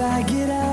I get out.